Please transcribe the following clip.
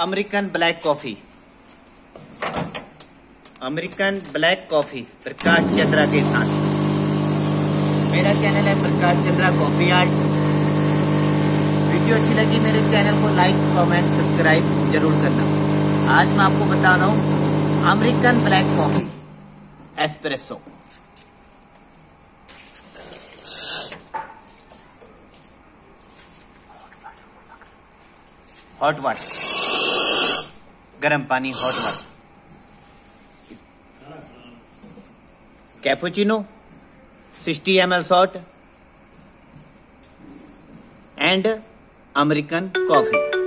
American black coffee American black coffee Prakash Chandra के साथ। मेरा चैनल है Prakash Chandra coffee art video अच्छी लगी मेरे चैनल को लाइक कमेंट सब्सक्राइब ज़रूर करना। आज मैं आपको बता रहा हूँ American black coffee espresso hot water गर्म पानी hot water cappuccino 60 M L salt and American coffee